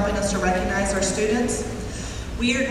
helping us to recognize our students. We are